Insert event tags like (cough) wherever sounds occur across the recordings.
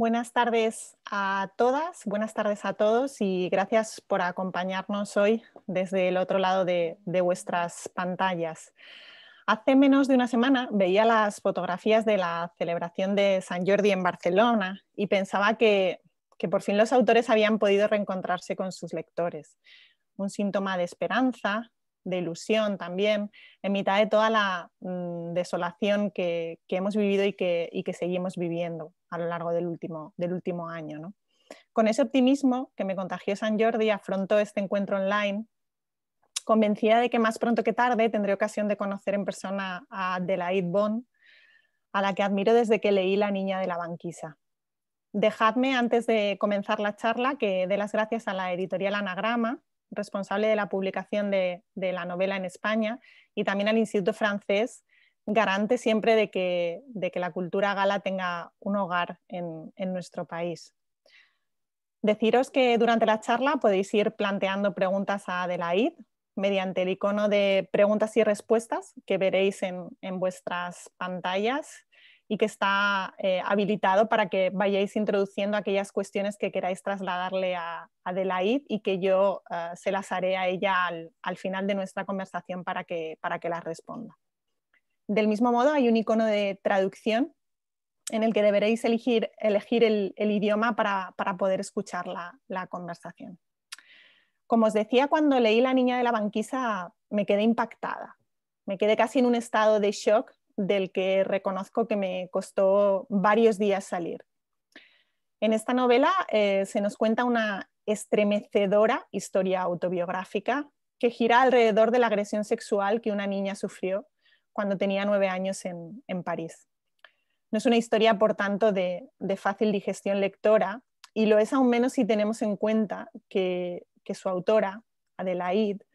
Buenas tardes a todas, buenas tardes a todos y gracias por acompañarnos hoy desde el otro lado de, vuestras pantallas. Hace menos de una semana veía las fotografías de la celebración de San Jordi en Barcelona y pensaba que, que por fin los autores habían podido reencontrarse con sus lectores. Un síntoma de esperanza, de ilusión también, en mitad de toda la mm, desolación que, hemos vivido y que, que, seguimos viviendo a lo largo del último, del último año. Con ese optimismo que me contagió San Jordi, afrontó este encuentro online, convencida de que más pronto que tarde tendré ocasión de conocer en persona a Adelaide Bond, a la que admiro desde que leí La Niña de la Banquisa. Dejadme, antes de comenzar la charla, que dé las gracias a la editorial Anagrama, responsable de la publicación de, la novela en España, y también al Instituto francés, garante siempre de que, la cultura gala tenga un hogar en, nuestro país. Deciros que durante la charla podéis ir planteando preguntas a Adelaide mediante el icono de preguntas y respuestas que veréis en vuestras pantallas y que está eh, habilitado para que vayáis introduciendo aquellas cuestiones que queráis trasladarle a Adelaide y que yo eh, se las haré a ella al, final de nuestra conversación para que, para que las responda. Del mismo modo, hay un icono de traducción en el que deberéis elegir, el, idioma para, poder escuchar la, la conversación. Como os decía, cuando leí La Niña de la Banquisa me quedé impactada. Me quedé casi en un estado de shock del que reconozco que me costó varios días salir. En esta novela eh, se nos cuenta una estremecedora historia autobiográfica que gira alrededor de la agresión sexual que una niña sufrió cuando tenía nueve años en, París. No es una historia, por tanto, de, fácil digestión lectora y lo es aún menos si tenemos en cuenta que, su autora, Adelaide,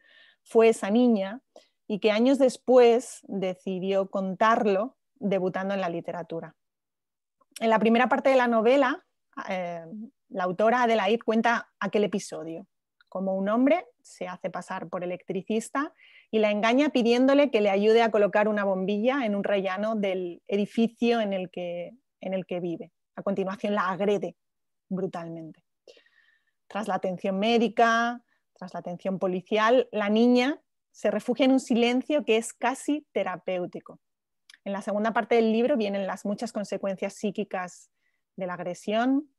fue esa niña y que años después decidió contarlo debutando en la literatura. En la primera parte de la novela, eh, la autora Adelaide cuenta aquel episodio, como un hombre se hace pasar por electricista y la engaña pidiéndole que le ayude a colocar una bombilla en un rellano del edificio en el que, en el que vive. A continuación la agrede brutalmente. Tras la atención médica, tras la atención policial, la niña se refugia en un silencio que es casi terapéutico. En la segunda parte del libro vienen las muchas consecuencias psíquicas de la agresión,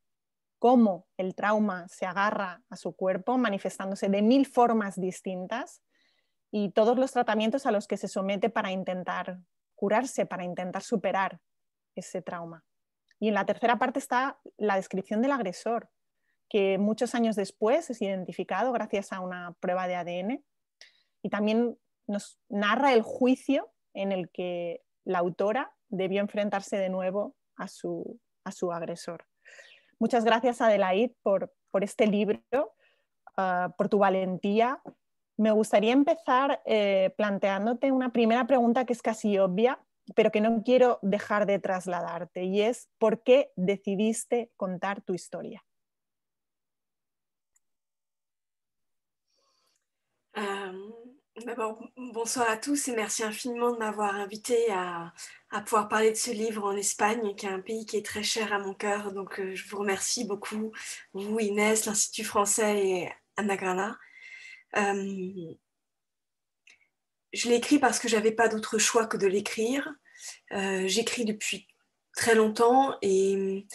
cómo el trauma se agarra a su cuerpo, manifestándose de mil formas distintas, y todos los tratamientos a los que se somete para intentar curarse, para intentar superar ese trauma. Y en la tercera parte está la descripción del agresor, que muchos años después es identificado gracias a una prueba de ADN y también nos narra el juicio en el que la autora debió enfrentarse de nuevo a su, agresor. Muchas gracias, Adelaide, por, este libro, ah, por tu valentía. Me gustaría empezar eh, planteándote una primera pregunta que es casi obvia, pero que no quiero dejar de trasladarte, y es ¿por qué decidiste contar tu historia? Bonsoir à tous et merci infiniment de m'avoir invité à, pouvoir parler de ce livre en Espagne, qui est un pays qui est très cher à mon cœur. Donc, euh, je vous remercie beaucoup, vous, Inès, l'Institut français et Anna Grana. Euh, je l'ai écrit parce que j'avais pas d'autre choix que de l'écrire. Euh, j'écris depuis très longtemps et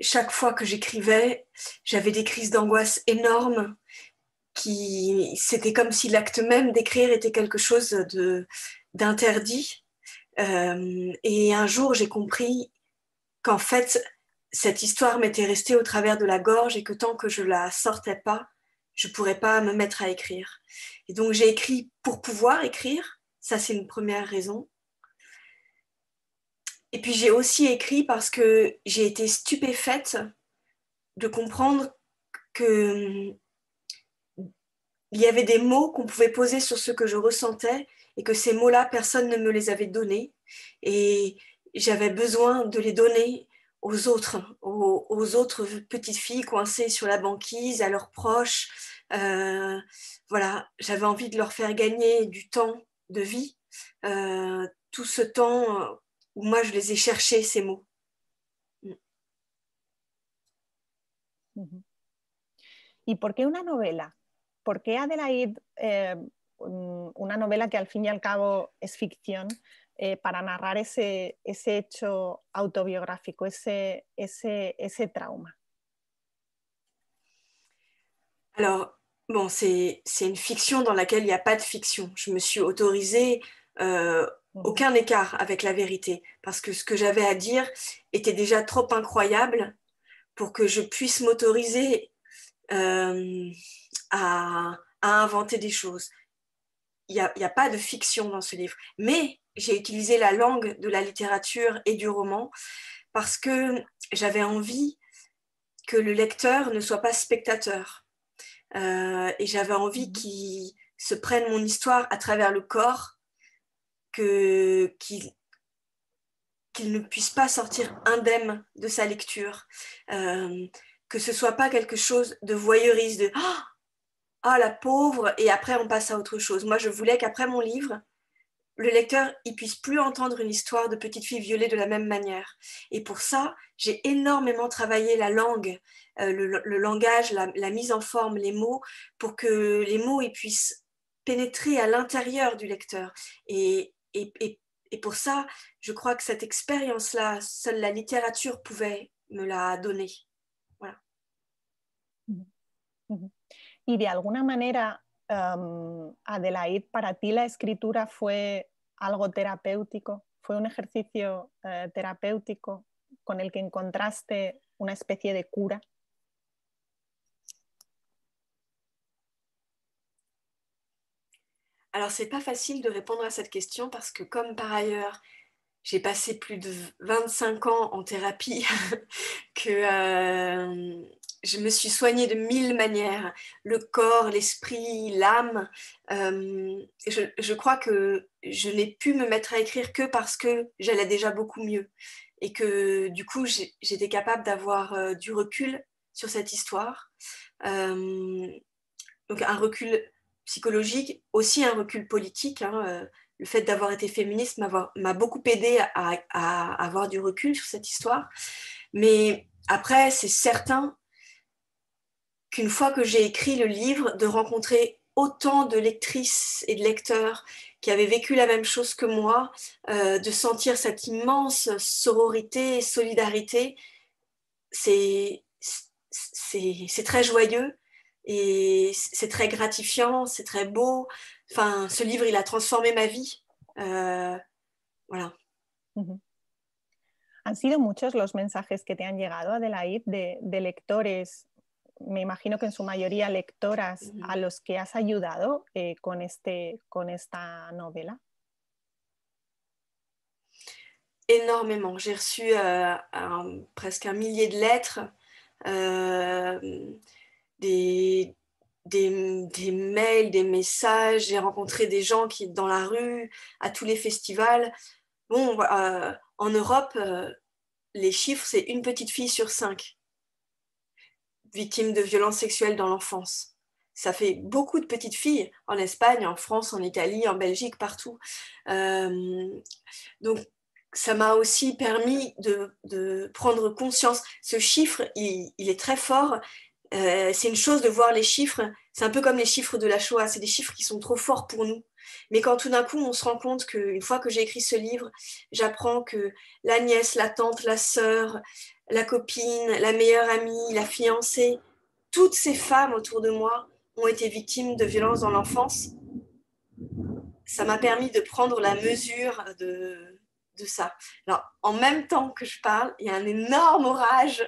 chaque fois que j'écrivais, j'avais des crises d'angoisse énormes qui c'était comme si l'acte même d'écrire était quelque chose de d'interdit. Euh, et un jour, j'ai compris qu'en fait, cette histoire m'était restée au travers de la gorge et que tant que je la sortais pas, je pourrais pas me mettre à écrire. Et donc j'ai écrit pour pouvoir écrire. Ça, c'est une première raison. Et puis j'ai aussi écrit parce que j'ai été stupéfaite de comprendre que il y avait des mots qu'on pouvait poser sur ce que je ressentais et que ces mots-là, personne ne me les avait donnés. Et j'avais besoin de les donner aux autres, aux, autres petites filles coincées sur la banquise, à leurs proches. Euh, voilà, j'avais envie de leur faire gagner du temps de vie, euh, tout ce temps où moi je les ai cherchés, ces mots. ¿Y por qué una novela? ¿Por qué Adelaide, eh, una novela que al fin y al cabo es ficción, eh, para narrar ese, ese, hecho autobiográfico, ese, ese, ese trauma? Alors, bon, c'est une fiction dans laquelle il n'y a pas de fiction. Je me suis autorisée euh, mmh. aucun écart avec la vérité, parce que ce que j'avais à dire était déjà trop incroyable pour que je puisse m'autoriser euh, à, à, inventer des choses. Il n'y a, a, pas de fiction dans ce livre, mais j'ai utilisé la langue de la littérature et du roman parce que j'avais envie que le lecteur ne soit pas spectateur. Euh, et j'avais envie mmh. qu'il se prenne mon histoire à travers le corps, qu'il qu'il ne puisse pas sortir indemne de sa lecture, euh, que ce soit pas quelque chose de voyeuriste, de ah oh, la pauvre, et après on passe à autre chose. Moi, je voulais qu'après mon livre, le lecteur il puisse plus entendre une histoire de petite fille violée de la même manière. Et pour ça, j'ai énormément travaillé la langue, euh, le, langage, la, mise en forme, les mots, pour que les mots ils puissent pénétrer à l'intérieur du lecteur. Et, et, et et pour ça, je crois que cette expérience-là, seule la littérature pouvait me la donner. Voilà. Y de alguna manera, um, Adelaide, para ti la escritura fue algo terapéutico, fue un ejercicio uh, terapéutico con el que encontraste una especie de cura. Alors, c'est pas facile de répondre à cette question parce que, comme par ailleurs, j'ai passé plus de 25 ans en thérapie, (laughs) que euh, je me suis soignée de mille manières, le corps, l'esprit, l'âme. Euh, je, crois que je n'ai pu me mettre à écrire que parce que j'allais déjà beaucoup mieux et que du coup j'étais capable d'avoir euh, du recul sur cette histoire. donc un recul psychologique, aussi un recul politique. Hein, euh, le fait d'avoir été féministe m'a beaucoup aidé à, avoir du recul sur cette histoire. Mais après, c'est certain qu'une fois que j'ai écrit le livre, de rencontrer autant de lectrices et de lecteurs qui avaient vécu la même chose que moi, euh, de sentir cette immense sororité, solidarité, c'est très joyeux et c'est très gratifiant, c'est très beau. Enfin, ce livre, il a transformé ma vie. Euh, voilà. Han sido muchos los mensajes que te han llegado, Adelaide, de, de lectores, me imagino que en su mayoría lectoras, a los que has ayudado eh, con, este, con esta novela. Énormément. J'ai reçu euh, un, presque un millier de lettres. Euh, des, des, mails, des messages, j'ai rencontré des gens qui, dans la rue, à tous les festivals. Bon, euh, en Europe, les chiffres, c'est une petite fille sur cinq victime de violences sexuelles dans l'enfance. Ça fait beaucoup de petites filles en Espagne, en France, en Italie, en Belgique, partout. Euh, donc, ça m'a aussi permis de, prendre conscience. Ce chiffre, il, il est très fort euh, c'est une chose de voir les chiffres, c'est un peu comme les chiffres de la Shoah, c'est des chiffres qui sont trop forts pour nous. Mais quand tout d'un coup on se rend compte qu'une fois que j'ai écrit ce livre, j'apprends que la nièce, la tante, la sœur, la copine, la meilleure amie, la fiancée, toutes ces femmes autour de moi ont été victimes de violences dans l'enfance, ça m'a permis de prendre la mesure de, de ça. Alors, en même temps que je parle, il y a un énorme orage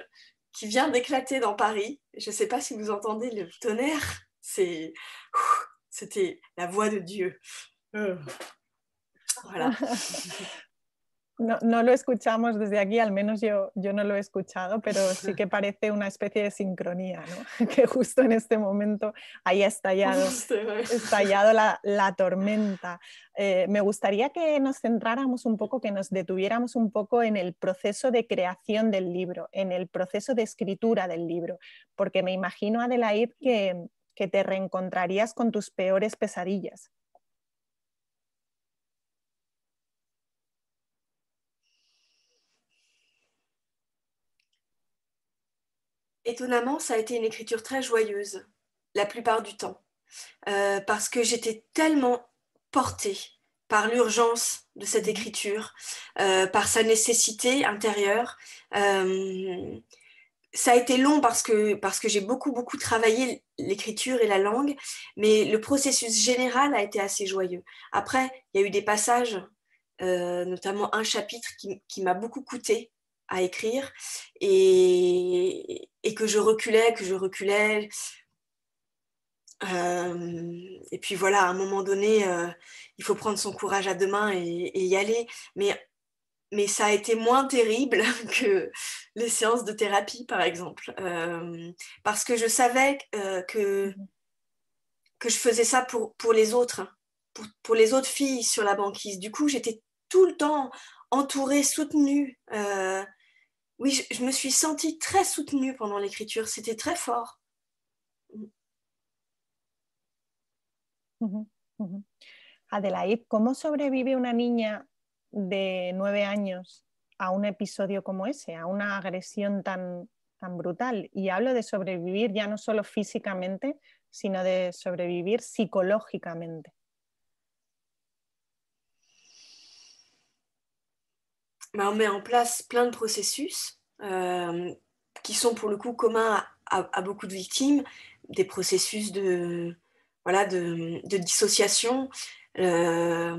qui vient d'éclater dans Paris. Je ne sais pas si vous entendez le tonnerre. C'est, c'était la voix de Dieu. Euh. Voilà. (laughs) No, no, lo escuchamos desde aquí, al menos yo, yo no lo he escuchado, pero sí que parece una especie de sincronía, ¿no? (laughs) que justo en este momento haya estallado, (laughs) estallado la, la tormenta. Eh, me gustaría que nos centráramos un poco, que nos detuviéramos un poco en el proceso de creación del libro, en el proceso de escritura del libro, porque me imagino, Adelaide, que, que te reencontrarías con tus peores pesadillas. Étonnamment, ça a été une écriture très joyeuse, la plupart du temps, euh, parce que j'étais tellement portée par l'urgence de cette écriture, euh, par sa nécessité intérieure. Euh, ça a été long parce que, parce que j'ai beaucoup, beaucoup travaillé l'écriture et la langue, mais le processus général a été assez joyeux. Après, il y a eu des passages, notamment un chapitre qui, qui m'a beaucoup coûté à écrire et, et, que je reculais, que je reculais. Euh, et puis voilà, à un moment donné, euh, il faut prendre son courage à deux mains et, y aller. Mais, mais ça a été moins terrible (laughs) que les séances de thérapie, par exemple. Euh, parce que je savais que, que je faisais ça pour, pour les autres, pour, pour les autres filles sur la banquise. Du coup, j'étais tout le temps entourée, soutenue. Oui, je, me suis sentie très soutenue pendant l'écriture. C'était très fort. Adelaide, ¿cómo sobrevive una niña de nueve años a un episodio como ese, a una agresión tan, tan brutal? Y hablo de sobrevivir ya no solo físicamente, sino de sobrevivir psicológicamente. Bah, on met en place plein de processus euh, qui sont pour le coup communs à, beaucoup de victimes, des processus de, voilà, de, dissociation. Euh,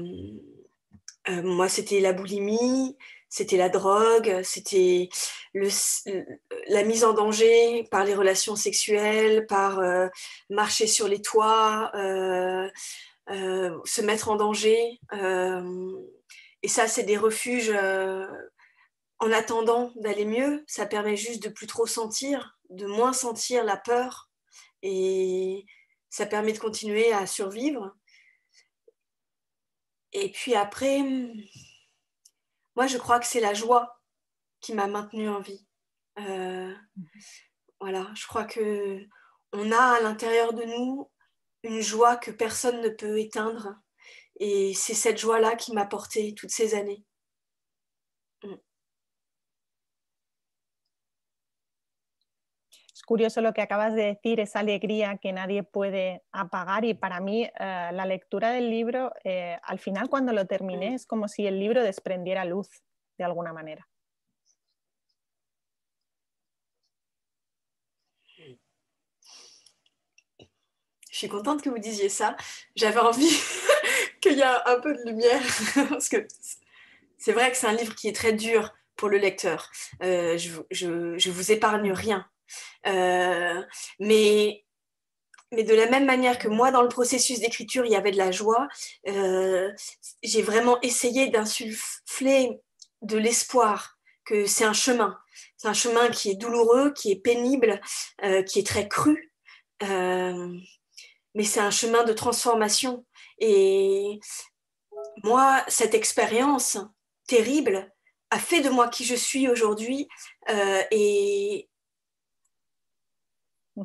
euh, moi, c'était la boulimie, c'était la drogue, c'était la mise en danger par les relations sexuelles, par marcher sur les toits, se mettre en danger. Et ça, c'est des refuges euh, en attendant d'aller mieux. Ça permet juste de plus trop sentir, de moins sentir la peur. Et ça permet de continuer à survivre. Et puis après, moi, je crois que c'est la joie qui m'a maintenue en vie. Euh, voilà, je crois que on a à l'intérieur de nous une joie que personne ne peut éteindre et c'est cette joie-là qui m'a portée toutes ces années. Mm. Es curioso lo que acabas de decir, esa alegría que nadie puede apagar y para mí eh, la lectura del libro, eh, al final cuando lo terminé, mm. es como si el libro desprendiera luz de alguna manera. Je suis contente que vous disiez ça. J'avais envie qu'il y a un peu de lumière, (laughs) parce que c'est vrai que c'est un livre qui est très dur pour le lecteur. Euh, je, je, vous épargne rien. Euh, mais, de la même manière que moi, dans le processus d'écriture, il y avait de la joie, euh, j'ai vraiment essayé d'insuffler de l'espoir, que c'est un chemin. C'est un chemin qui est douloureux, qui est pénible, qui est très cru. mais c'est un chemin de transformation. Et moi, cette expérience terrible a fait de moi qui je suis aujourd'hui euh, et, mmh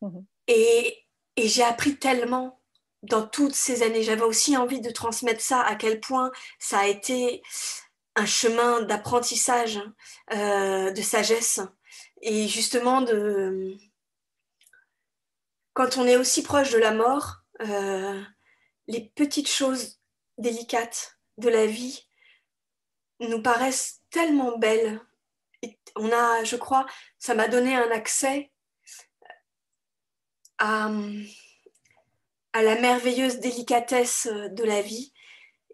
mmh et, et j'ai appris tellement dans toutes ces années. J'avais aussi envie de transmettre ça, à quel point ça a été un chemin d'apprentissage, euh, de sagesse. Et justement de... Quand on est aussi proche de la mort, euh, les petites choses délicates de la vie nous paraissent tellement belles. on a, je crois, ça m'a donné un accès à, la merveilleuse délicatesse de la vie.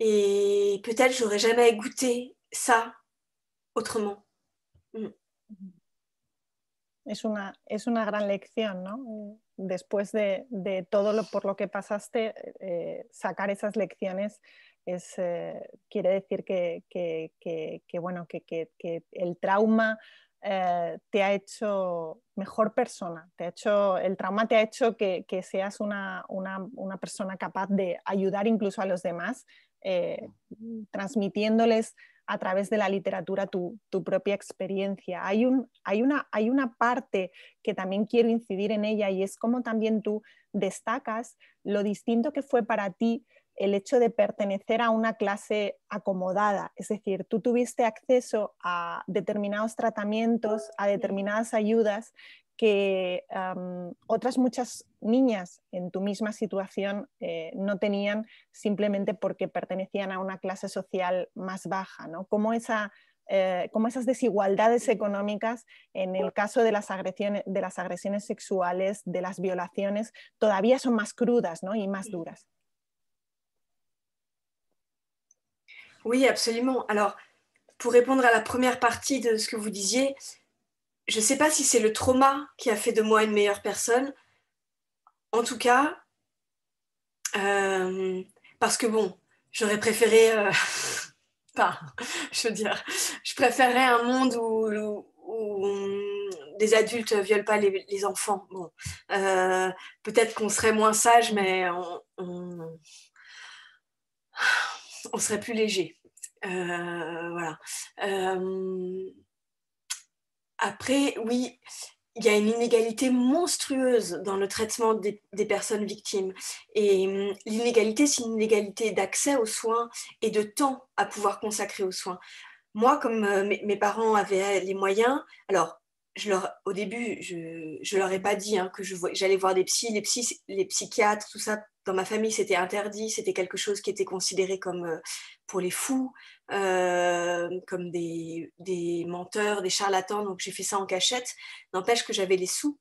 Et peut-être j'aurais jamais goûté ça autrement. Mm. Es una, es una. Después de, todo lo por lo que pasaste, eh, sacar esas lecciones es, eh, quiere decir que, bueno, que, el trauma eh, te ha hecho mejor persona, te ha hecho, el trauma te ha hecho que, seas una, una, persona capaz de ayudar incluso a los demás, transmitiéndoles a través de la literatura tu, propia experiencia. Hay, un, hay, una, hay una parte que también quiero incidir en ella y es como también tú destacas lo distinto que fue para ti el hecho de pertenecer a una clase acomodada, es decir, tú tuviste acceso a determinados tratamientos, a determinadas ayudas que otras muchas niñas en tu misma situación eh, no tenían simplemente porque pertenecían a una clase social más baja, ¿no? Como esa eh, esas desigualdades económicas en el caso de las, agresiones, de las agresiones sexuales, de las violaciones, todavía son más crudas ¿no? y más duras. Oui, absolument. Alors, pour répondre à la première partie de ce que vous disiez, je ne sais pas si c'est le trauma qui a fait de moi une meilleure personne. En tout cas, euh, parce que bon, j'aurais préféré, euh, (laughs) je veux dire, je préférerais un monde où, des adultes ne violent pas les, enfants. Bon, euh, peut-être qu'on serait moins sage, mais on, serait plus léger. voilà. Après, oui, il y a une inégalité monstrueuse dans le traitement des, personnes victimes. Et hum, l'inégalité, c'est une inégalité d'accès aux soins et de temps à pouvoir consacrer aux soins. Moi, comme euh, mes, parents avaient les moyens, alors au début, je ne leur ai pas dit hein, que j'allais voir des les, psys, les psychiatres, tout ça. Dans ma famille, c'était interdit, c'était quelque chose qui était considéré comme euh, pour les fous. Euh, comme des, des, menteurs, des charlatans. Donc j'ai fait ça en cachette. N'empêche que j'avais les sous,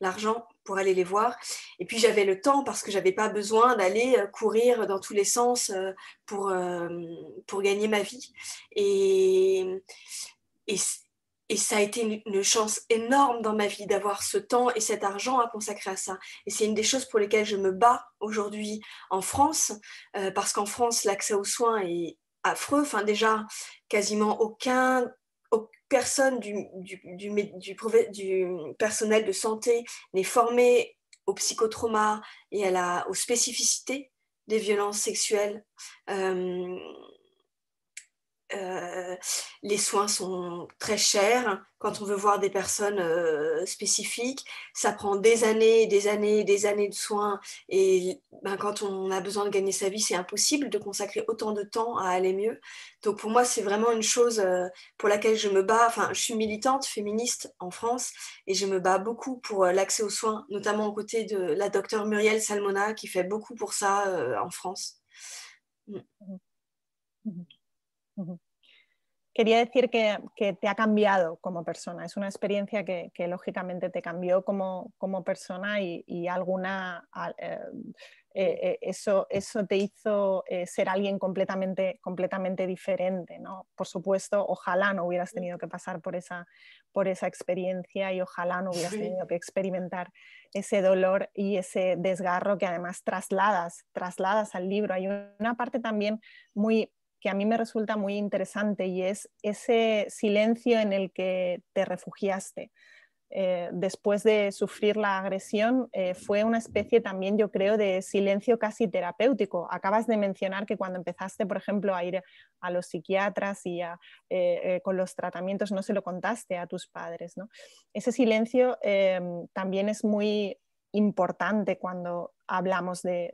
l'argent pour aller les voir. Et puis j'avais le temps parce que j'avais pas besoin d'aller euh, courir dans tous les sens pour, pour gagner ma vie. Et, et ça a été une, chance énorme dans ma vie d'avoir ce temps et cet argent à consacrer à ça. Et c'est une des choses pour lesquelles je me bats aujourd'hui en France, parce qu'en France, l'accès aux soins est, affreux. Enfin, déjà, quasiment aucun, personne du, personnel de santé n'est formé au psychotrauma et à la, aux spécificités des violences sexuelles. Euh, euh, les soins sont très chers quand on veut voir des personnes euh, spécifiques. Ça prend des années, des années, des années de soins. Et ben, quand on a besoin de gagner sa vie, c'est impossible de consacrer autant de temps à aller mieux. Donc pour moi, c'est vraiment une chose euh, pour laquelle je me bats. Enfin, je suis militante féministe en France et je me bats beaucoup pour l'accès aux soins, notamment aux côtés de la docteure Muriel Salmona qui fait beaucoup pour ça en France. Mm. Mm-hmm. Quería decir que, te ha cambiado como persona, es una experiencia que, lógicamente te cambió como, persona y, alguna eh, eh, eh, eso, eso te hizo ser alguien completamente, completamente diferente. ¿no? Por supuesto, ojalá no hubieras tenido que pasar por esa, por esa experiencia y ojalá no hubieras tenido que experimentar ese dolor y ese desgarro que además trasladas, trasladas al libro. Hay una parte también muy que a mí me resulta muy interesante y es ese silencio en el que te refugiaste. Eh, después de sufrir la agresión, eh, fue una especie también, yo creo, de silencio casi terapéutico. Acabas de mencionar que cuando empezaste, por ejemplo, a ir a los psiquiatras y eh, con los tratamientos, no se lo contaste a tus padres. ¿no? Ese silencio también es muy importante cuando hablamos de,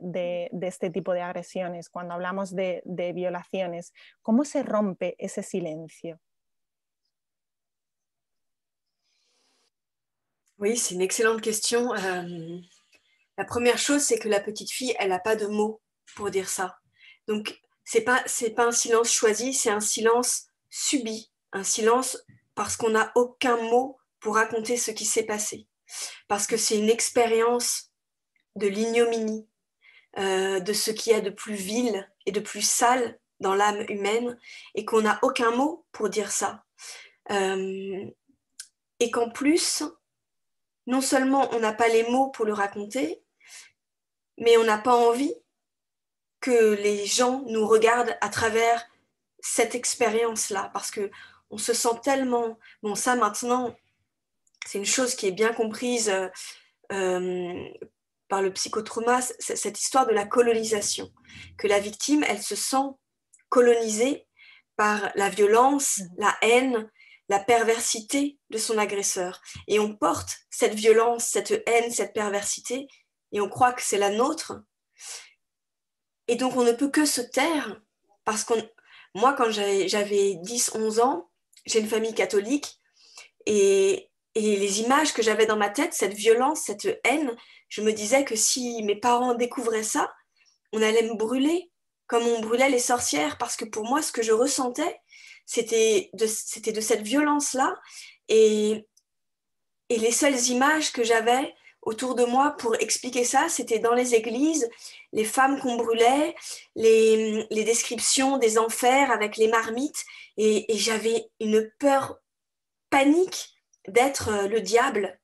este tipo de agresiones, cuando hablamos de, violaciones. ¿Cómo se rompe ese silencio? Oui, c'est une excellente question. Euh, la première chose, c'est que la petite fille, elle n'a pas de mots pour dire ça. Donc, c'est pas c'est pas un silence choisi, c'est un silence subi, un silence parce qu'on n'a aucun mot pour raconter ce qui s'est passé parce que c'est une expérience de l'ignominie, euh, de ce qu'il y a de plus vil et de plus sale dans l'âme humaine, et qu'on n'a aucun mot pour dire ça. Euh, et qu'en plus, non seulement on n'a pas les mots pour le raconter, mais on n'a pas envie que les gens nous regardent à travers cette expérience-là, parce que on se sent tellement, bon ça maintenant, c'est une chose qui est bien comprise euh, euh, par le psychotrauma, cette histoire de la colonisation, que la victime, elle se sent colonisée par la violence, la haine, la perversité de son agresseur. Et on porte cette violence, cette haine, cette perversité, et on croit que c'est la nôtre. Et donc on ne peut que se taire, parce qu'on... Moi, quand j'avais 10, 11 ans, j'ai une famille catholique, et et les images que j'avais dans ma tête, cette violence, cette haine, je me disais que si mes parents découvraient ça, on allait me brûler comme on brûlait les sorcières, parce que pour moi, ce que je ressentais, c'était de, cette violence-là. Et, et les seules images que j'avais autour de moi pour expliquer ça, c'était dans les églises, les femmes qu'on brûlait, les, descriptions des enfers avec les marmites. Et j'avais une peur panique d'être euh, le diable,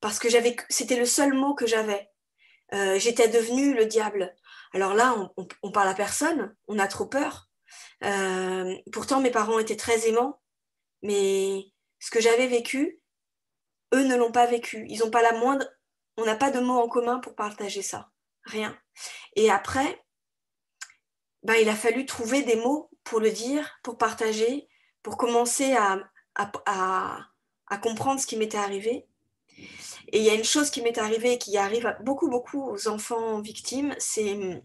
parce que j'avais, c'était le seul mot que j'avais. Euh, j'étais devenue le diable. Alors là, on, on, parle à personne, on a trop peur. Euh, pourtant, mes parents étaient très aimants, mais ce que j'avais vécu, eux ne l'ont pas vécu. Ils n'ont pas la moindre. On n'a pas de mots en commun pour partager ça. Rien. Et après, ben, il a fallu trouver des mots pour le dire, pour partager, pour commencer à, comprendre ce qui m'était arrivé. Et il y a une chose qui m'est arrivée et qui arrive à beaucoup, beaucoup aux enfants victimes, c'est hum,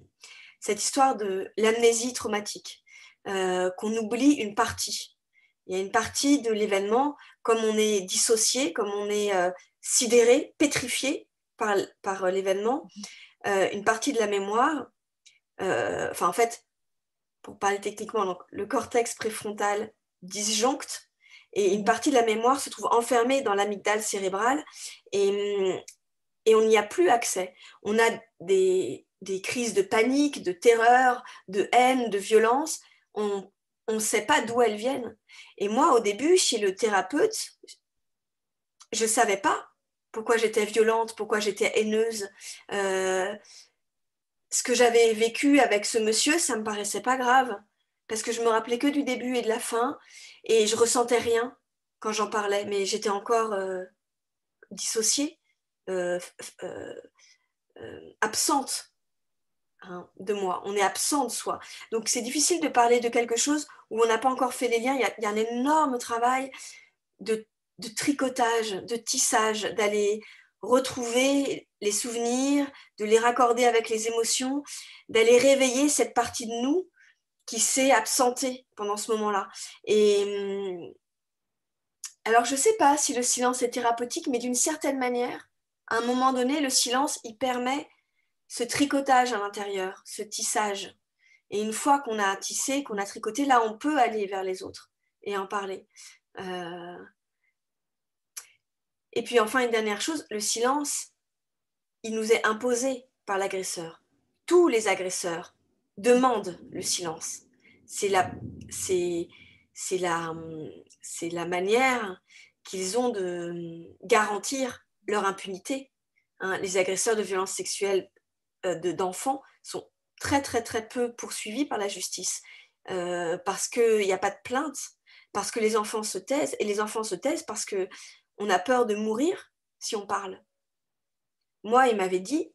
cette histoire de l'amnésie traumatique, euh, qu'on oublie une partie. Il y a une partie de l'événement, comme on est dissocié, comme on est euh, sidéré, pétrifié par, par l'événement, euh, une partie de la mémoire, enfin en fait, pour parler techniquement, donc, le cortex préfrontal disjoncte et une partie de la mémoire se trouve enfermée dans l'amygdale cérébrale et, et on n'y a plus accès. On a des, des, crises de panique, de terreur, de haine, de violence. On ne sait pas d'où elles viennent. Et moi, au début, chez le thérapeute, je ne savais pas pourquoi j'étais violente, pourquoi j'étais haineuse. Euh, ce que j'avais vécu avec ce monsieur, ça ne me paraissait pas grave, parce que je me rappelais que du début et de la fin, et je ressentais rien quand j'en parlais, mais j'étais encore euh, dissociée, euh, euh, absente hein, de moi. On est absent de soi. Donc c'est difficile de parler de quelque chose où on n'a pas encore fait les liens. Il y a, un énorme travail de, de tricotage, de tissage, d'aller retrouver les souvenirs, de les raccorder avec les émotions, d'aller réveiller cette partie de nous qui s'est absenté pendant ce moment-là. Et hum, alors, je ne sais pas si le silence est thérapeutique, mais d'une certaine manière, à un moment donné, le silence, il permet ce tricotage à l'intérieur, ce tissage. Et une fois qu'on a tissé, qu'on a tricoté, là, on peut aller vers les autres et en parler. Euh, et puis enfin, une dernière chose, le silence, il nous est imposé par l'agresseur. Tous les agresseurs demandent le silence. C'est la, c'est, c'est la, c'est la manière qu'ils ont de garantir leur impunité. Hein. les agresseurs de violences sexuelles euh, de, d'enfants sont très très très peu poursuivis par la justice euh, parce qu'il n'y a pas de plainte, parce que les enfants se taisent et les enfants se taisent parce que on a peur de mourir si on parle. Moi, il m'avait dit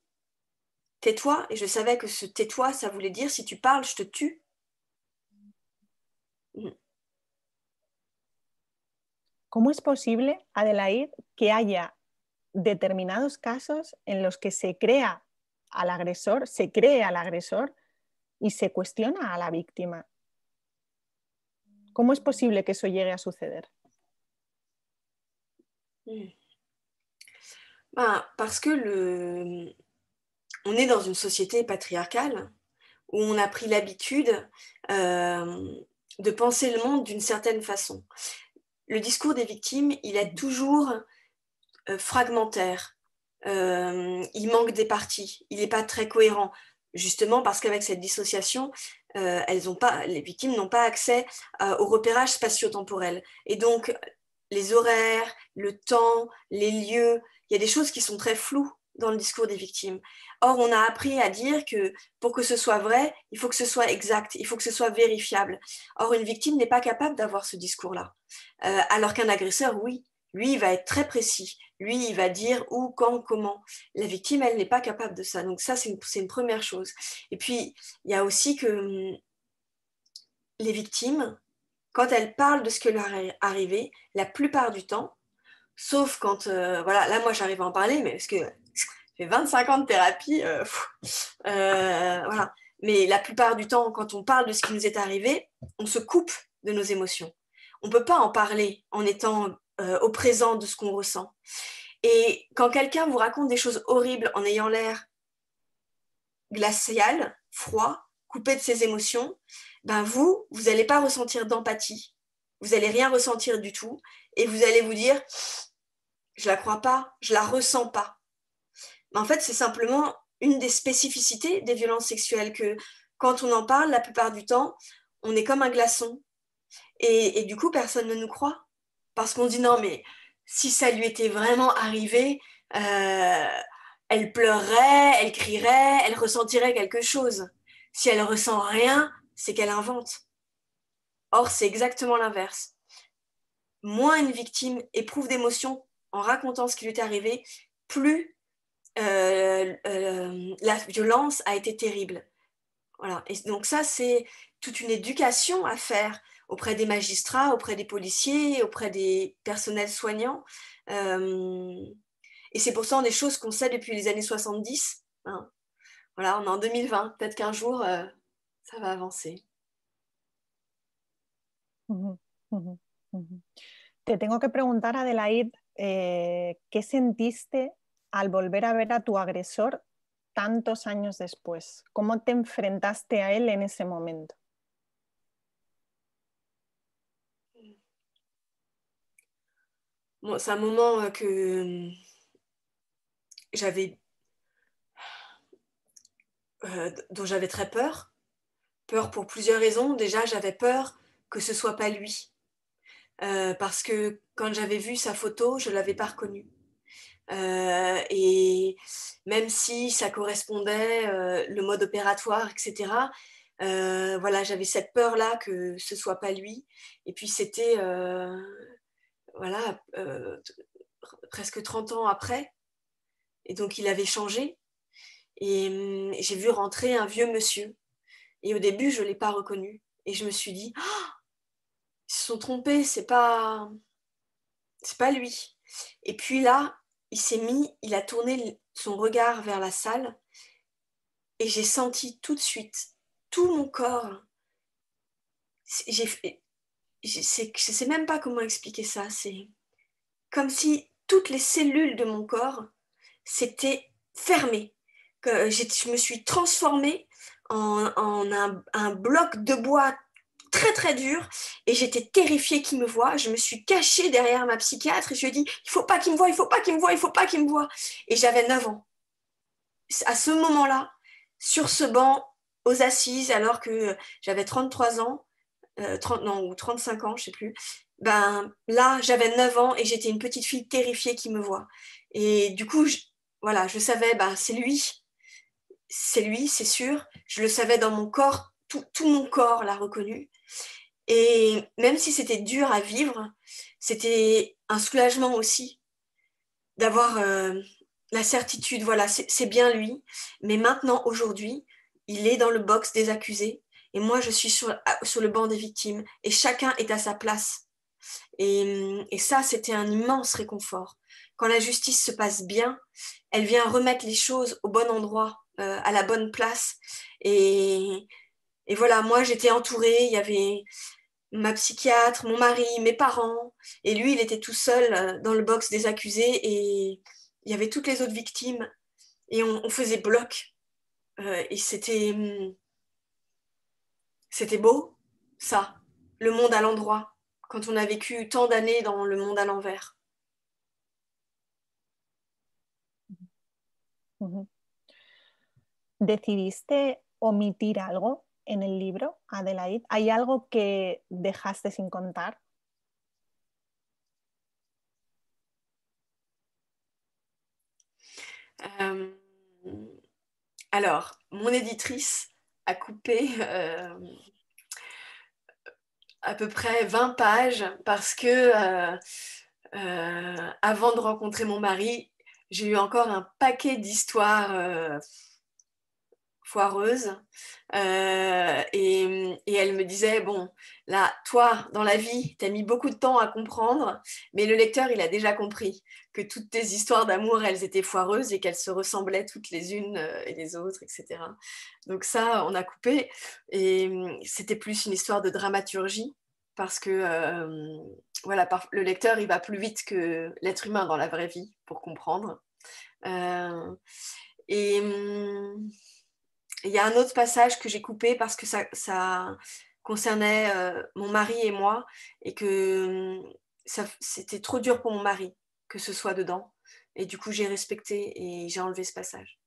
tais-toi, et je savais que ce tais-toi, ça voulait dire si tu parles, je te tue. Mm. ¿Cómo es posible, Adelaide, que haya determinados casos en los que se crea al agresor, se cree al agresor y se cuestiona a la víctima? ¿Cómo es posible que eso llegue a suceder? Mm. parce que le, on est dans une société patriarcale où on a pris l'habitude euh, de penser le monde d'une certaine façon. Le discours des victimes, il est toujours euh, fragmentaire. Euh, il manque des parties. Il n'est pas très cohérent, justement parce qu'avec cette dissociation, les victimes n'ont pas accès au repérage spatio-temporel. Et donc, les horaires, le temps, les lieux, il y a des choses qui sont très floues dans le discours des victimes. Or, on a appris à dire que pour que ce soit vrai, il faut que ce soit exact, il faut que ce soit vérifiable. Or, une victime n'est pas capable d'avoir ce discours-là. Euh, alors qu'un agresseur, oui, lui, il va être très précis. Lui, il va dire où, quand, comment. La victime, elle n'est pas capable de ça. Donc ça, c'est une, première chose. Et puis, il y a aussi que hum, les victimes, quand elles parlent de ce qui leur est arrivé, la plupart du temps, sauf quand, euh, voilà, là, moi, j'arrive à en parler, mais parce que (laughs) 25 ans de thérapie, euh, euh, voilà. Mais la plupart du temps, quand on parle de ce qui nous est arrivé, on se coupe de nos émotions. On ne peut pas en parler en étant au présent de ce qu'on ressent. Et quand quelqu'un vous raconte des choses horribles en ayant l'air glacial, froid, coupé de ses émotions, ben vous, vous n'allez pas ressentir d'empathie. Vous n'allez rien ressentir du tout. Et vous allez vous dire, je la crois pas, je la ressens pas. Mais en fait, c'est simplement une des spécificités des violences sexuelles que quand on en parle, la plupart du temps, on est comme un glaçon. Et, du coup, personne ne nous croit. Parce qu'on dit non, mais si ça lui était vraiment arrivé, euh, elle pleurerait, elle crierait, elle ressentirait quelque chose. Si elle ressent rien, c'est qu'elle invente. Or, c'est exactement l'inverse. Moins une victime éprouve d'émotions en racontant ce qui lui est arrivé, plus euh, euh, la violence a été terrible. Voilà. Et donc ça, c'est toute une éducation à faire auprès des magistrats, auprès des policiers, auprès des personnels soignants. Euh, et c'est pourtant des choses qu'on sait depuis les années 70. Hein. Voilà, on est en 2020. Peut-être qu'un jour, ça va avancer. Te tengo que preguntar, Adelaide, eh, ¿qué sentiste al volver a ver a tu agresor tantos años después? ¿Cómo te enfrentaste a él en ese momento? c'est un moment euh, que euh, j'avais euh, dont j'avais très peur. Peur pour plusieurs raisons. Déjà, j'avais peur que ce soit pas lui. parce que quand j'avais vu sa photo, je ne l'avais pas reconnu. Euh, et même si ça correspondait, euh, le mode opératoire, etc., euh, voilà, j'avais cette peur-là que ce soit pas lui. Et puis c'était, voilà, presque 30 ans après. Et donc il avait changé. Et hum, j'ai vu rentrer un vieux monsieur. Et au début, je ne l'ai pas reconnu. Et je me suis dit, oh, ils se sont trompés, c'est pas, c'est pas lui. Et puis là, il s'est mis, il a tourné son regard vers la salle et j'ai senti tout de suite tout mon corps. J'ai, je sais même pas comment expliquer ça. C'est comme si toutes les cellules de mon corps s'étaient fermées. Que je me suis transformée en, un, un, bloc de bois très très dur et j'étais terrifiée qu'il me voie. Je me suis cachée derrière ma psychiatre et je lui ai dit il faut pas qu'il me voie, il faut pas qu'il me voie, il faut pas qu'il me voie. Et j'avais 9 ans. À ce moment-là, sur ce banc aux assises alors que j'avais 33 ans, 30, euh, non, ou 35 ans, je sais plus. Ben là, j'avais 9 ans et j'étais une petite fille terrifiée qui me voit. Et du coup, je, voilà, je savais, ben, c'est lui. C'est lui, c'est sûr. Je le savais dans mon corps, tout, tout mon corps l'a reconnu. Et même si c'était dur à vivre, c'était un soulagement aussi d'avoir euh, la certitude, voilà, c'est bien lui, mais maintenant, aujourd'hui, il est dans le box des accusés et moi, je suis sur, le banc des victimes et chacun est à sa place. Et, et ça, c'était un immense réconfort. Quand la justice se passe bien, elle vient remettre les choses au bon endroit, euh, à la bonne place. Et, et voilà, moi j'étais entourée, il y avait ma psychiatre, mon mari, mes parents, et lui il était tout seul euh, dans le box des accusés et il y avait toutes les autres victimes et on, faisait bloc. Euh, et c'était c'était beau, ça, le monde à l'endroit, quand on a vécu tant d'années dans le monde à l'envers. ¿Decidiste omitir algo? En el libro, Adelaide? ¿Hay algo que dejaste sin contar? Euh, alors, mon éditrice a coupé euh, à peu près 20 pages parce que euh, avant de rencontrer mon mari, j'ai eu encore un paquet d'histoires foireuse. Euh, et, elle me disait, bon, là, toi, dans la vie, tu as mis beaucoup de temps à comprendre, mais le lecteur, il a déjà compris que toutes tes histoires d'amour, elles étaient foireuses et qu'elles se ressemblaient toutes les unes euh, et les autres, etc. Donc ça, on a coupé. Et c'était plus une histoire de dramaturgie parce que euh, voilà, le lecteur, il va plus vite que l'être humain dans la vraie vie pour comprendre. Et hum, il y a un autre passage que j'ai coupé parce que ça, ça concernait euh, mon mari et moi et que hum, c'était trop dur pour mon mari que ce soit dedans. Et du coup, j'ai respecté et j'ai enlevé ce passage.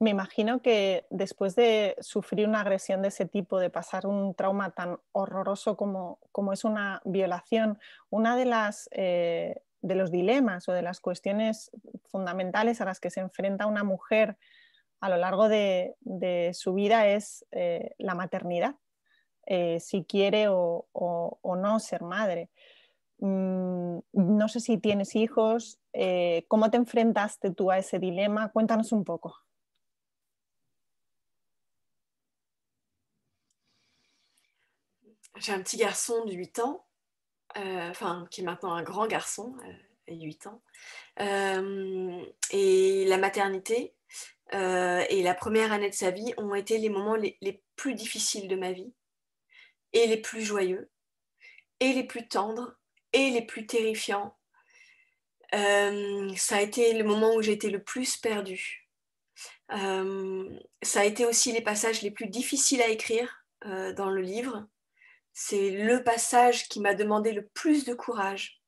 Me imagino que después de sufrir una agresión de ese tipo, de pasar un trauma tan horroroso como, como es una violación, una de las eh, de los dilemas o de las cuestiones fundamentales a las que se enfrenta una mujer a lo largo de, su vida es eh, la maternidad, eh, si quiere o, no ser madre. Mm, no sé si tienes hijos, eh, ¿cómo te enfrentaste tú a ese dilema? Cuéntanos un poco. J'ai un petit garçon de 8 ans enfin qui est maintenant un grand garçon, euh, et 8 ans. Euh, et la maternité et la première année de sa vie ont été les moments les, plus difficiles de ma vie, et les plus joyeux, et les plus tendres, et les plus terrifiants. ça a été le moment où j'ai été le plus perdue. ça a été aussi les passages les plus difficiles à écrire dans le livre c'est le passage qui m'a demandé le plus de courage.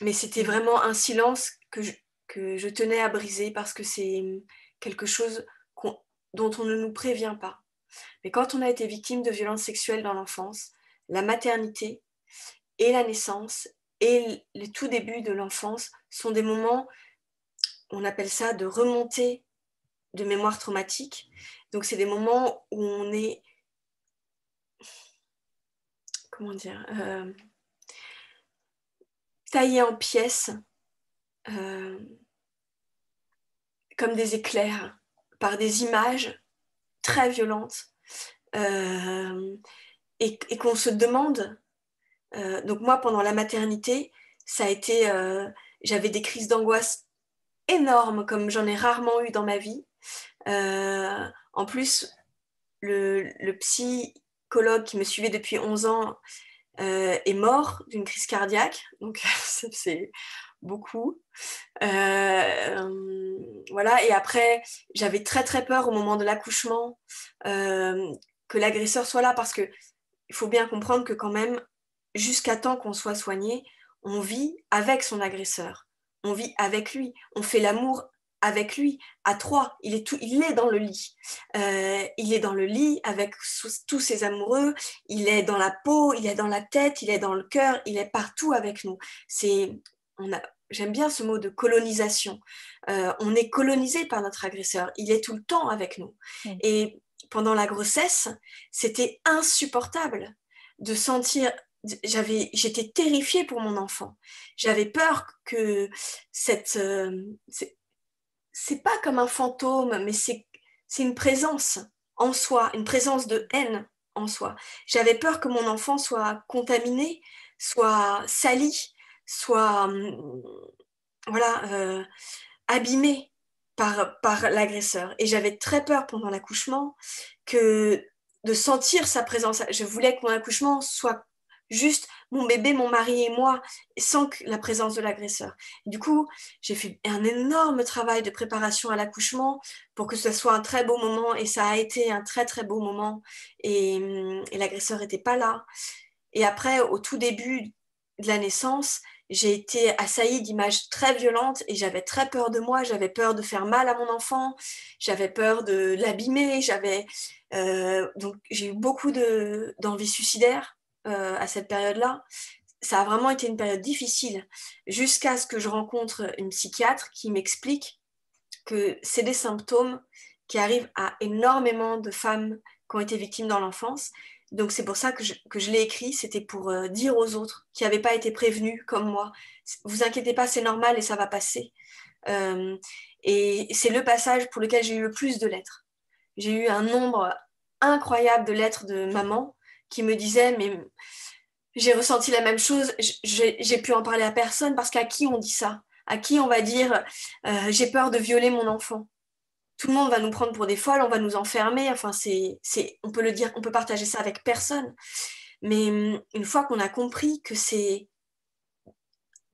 Mais c'était vraiment un silence que je, tenais à briser parce que c'est quelque chose dont on ne nous prévient pas. Mais quand on a été victime de violences sexuelles dans l'enfance, la maternité et la naissance et les tout débuts de l'enfance sont des moments, on appelle ça de remontée de mémoire traumatique. Donc c'est des moments où on est comment dire, euh, taillé en pièces euh, comme des éclairs par des images très violentes euh, et, qu'on se demande. donc moi, pendant la maternité, ça a été, j'avais des crises d'angoisse énormes comme j'en ai rarement eu dans ma vie. en plus, le, le psy qui me suivait depuis 11 ans euh, est mort d'une crise cardiaque. Donc, (laughs) c'est beaucoup. Euh, voilà. Et après, j'avais très, très peur au moment de l'accouchement euh, que l'agresseur soit là parce que il faut bien comprendre que quand même, jusqu'à temps qu'on soit soigné, on vit avec son agresseur. On vit avec lui. On fait l'amour avec lui à trois. Il est, tout, il est dans le lit. Euh, il est dans le lit avec tous ses amoureux. Il est dans la peau, il est dans la tête, il est dans le cœur, il est partout avec nous. C'est, on a, j'aime bien ce mot de colonisation. Euh, on est colonisé par notre agresseur. Il est tout le temps avec nous. Et pendant la grossesse, c'était insupportable de sentir j'avais j'étais terrifiée pour mon enfant j'avais peur que cette euh, c'est pas comme un fantôme, mais c'est une présence en soi, une présence de haine en soi. J'avais peur que mon enfant soit contaminé, soit sali, soit hum, voilà euh, abîmé par, par l'agresseur. Et j'avais très peur pendant l'accouchement que de sentir sa présence. Je voulais que mon accouchement soit juste mon bébé, mon mari et moi, sans la présence de l'agresseur. Du coup, j'ai fait un énorme travail de préparation à l'accouchement pour que ce soit un très beau moment et ça a été un très très beau moment et, l'agresseur n'était pas là. Et après, au tout début de la naissance, j'ai été assaillie d'images très violentes et j'avais très peur de moi, j'avais peur de faire mal à mon enfant, j'avais peur de l'abîmer, j'avais euh, donc j'ai eu beaucoup d'envie suicidaire euh, à cette période-là, ça a vraiment été une période difficile jusqu'à ce que je rencontre une psychiatre qui m'explique que c'est des symptômes qui arrivent à énormément de femmes qui ont été victimes dans l'enfance. Donc c'est pour ça que je, que je l'ai écrit, c'était pour euh, dire aux autres qui n'avaient pas été prévenus comme moi, vous inquiétez pas, c'est normal et ça va passer. Euh, et c'est le passage pour lequel j'ai eu le plus de lettres. J'ai eu un nombre incroyable de lettres de maman qui me disait mais j'ai ressenti la même chose, j'ai pu en parler à personne parce qu'à qui on dit ça? À qui on va dire euh, j'ai peur de violer mon enfant? Tout le monde va nous prendre pour des folles, on va nous enfermer. Enfin, c'est, on peut le dire, on peut partager ça avec personne. Mais hum, une fois qu'on a compris que c'est